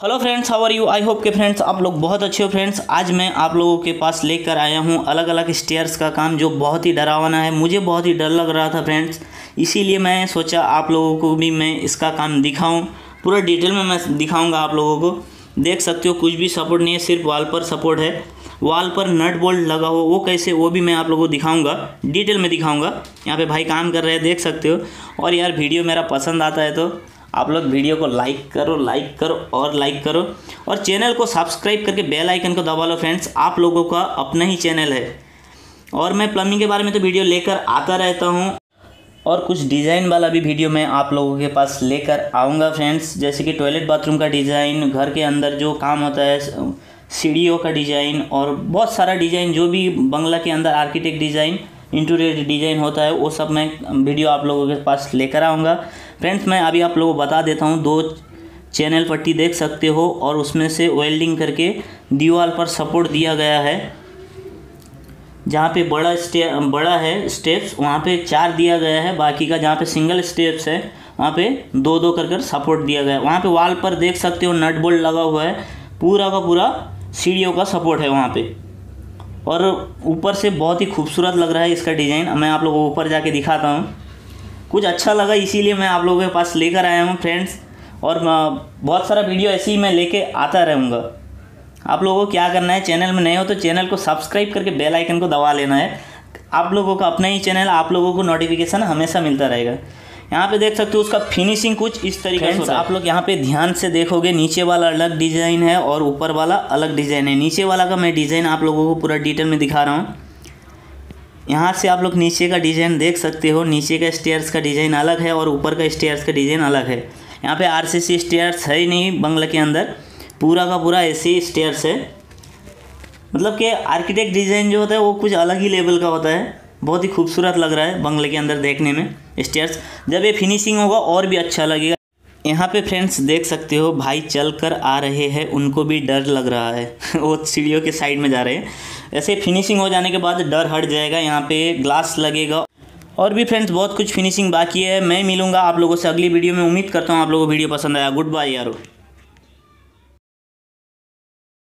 Hello friends how are you I hope के friends आप लोग बहुत अच्छे हो फ्रेंड्स आज मैं आप लोगों के पास लेकर आया हूँ अलग अलग स्टेयर्स का काम जो बहुत ही डरावना है. मुझे बहुत ही डर लग रहा था फ्रेंड्स इसीलिए मैं सोचा आप लोगों को भी मैं इसका काम दिखाऊँ. पूरा डिटेल में मैं दिखाऊँगा आप लोगों को. देख सकते हो कुछ भी सपोर्ट नहीं है, सिर्फ़ वाल पर सपोर्ट है. वाल पर नट बोल्ट लगा हो, वो कैसे, वो भी मैं आप लोगों को दिखाऊँगा. डिटेल में दिखाऊँगा. यहाँ पे भाई काम कर रहे हैं, देख सकते हो. और यार वीडियो मेरा पसंद आता है तो आप लोग वीडियो को लाइक करो लाइक करो और लाइक करो और चैनल को सब्सक्राइब करके बेल आइकन को दबा लो फ्रेंड्स, आप लोगों का अपना ही चैनल है। और मैं प्लम्बिंग के बारे में तो वीडियो लेकर आता रहता हूँ और कुछ डिज़ाइन वाला भी वीडियो मैं आप लोगों के पास लेकर आऊँगा फ्रेंड्स, जैसे कि टॉयलेट बाथरूम का डिज़ाइन, घर के अंदर जो काम होता है, सीढ़ियों का डिज़ाइन और बहुत सारा डिज़ाइन, जो भी बंगला के अंदर आर्किटेक्ट डिज़ाइन, इंटीरियर डिज़ाइन होता है, वो सब मैं वीडियो आप लोगों के पास लेकर आऊँगा। फ्रेंड्स, मैं अभी आप लोगों को बता देता हूँ, दो चैनल पट्टी देख सकते हो और उसमें से वेल्डिंग करके दीवार पर सपोर्ट दिया गया है। जहाँ पे बड़ा स्टे, बड़ा है स्टेप्स, वहाँ पे चार दिया गया है, बाकी का जहाँ पे सिंगल स्टेप्स है, वहाँ पे दो दो कर कर सपोर्ट दिया गया है। वहाँ पे वाल पर देख सकते हो, नट बोल्ट लगा हुआ है, पूरा का पूरा सीढ़ियों का सपोर्ट है वहाँ पे। और ऊपर से बहुत ही खूबसूरत लग रहा है इसका डिज़ाइन, मैं आप लोगों को ऊपर जाके दिखाता हूँ। कुछ अच्छा लगा इसीलिए मैं आप लोगों के पास लेकर आया हूँ फ्रेंड्स और बहुत सारा वीडियो ऐसे ही मैं लेके आता रहूँगा। आप लोगों को क्या करना है चैनल में नए हो तो चैनल को सब्सक्राइब करके बेल आइकन को दबा लेना है। आप लोगों का अपना ही चैनल आप लोगों को नोटिफिकेशन हमेशा मिलता रहेगा। यहाँ पे देख सकते हो उसका फिनिशिंग कुछ इस तरीके से आप लोग यहाँ पे ध्यान से देखोगे नीचे वाला अलग डिज़ाइन है और ऊपर वाला अलग डिज़ाइन है। नीचे वाला का मैं डिज़ाइन आप लोगों को पूरा डिटेल में दिखा रहा हूँ। यहाँ से आप लोग नीचे का डिज़ाइन देख सकते हो। नीचे का स्टेयर्स का डिज़ाइन अलग है और ऊपर का स्टेयर्स का डिज़ाइन अलग है। यहाँ पे आर सी सी स्टेयर्स है ही नहीं बंगला के अंदर। पूरा का पूरा ऐसे स्टेयर्स है। मतलब कि आर्किटेक्ट डिज़ाइन जो होता है वो कुछ अलग ही लेवल का होता है। बहुत ही खूबसूरत लग रहा है बंगले के अंदर देखने में स्टेयर्स जब ये फिनिशिंग होगा और भी अच्छा लगेगा। यहाँ पे फ्रेंड्स देख सकते हो, भाई चल कर आ रहे हैं। उनको भी डर लग रहा है। वो सीढ़ियों के साइड में जा रहे हैं। ऐसे फिनिशिंग हो जाने के बाद डर हट जाएगा, यहाँ पे ग्लास लगेगा। और भी फ्रेंड्स बहुत कुछ फिनिशिंग बाकी है। मैं मिलूँगा आप लोगों से अगली वीडियो में। उम्मीद करता हूँ आप लोगों को वीडियो पसंद आया। गुड बाय यारो।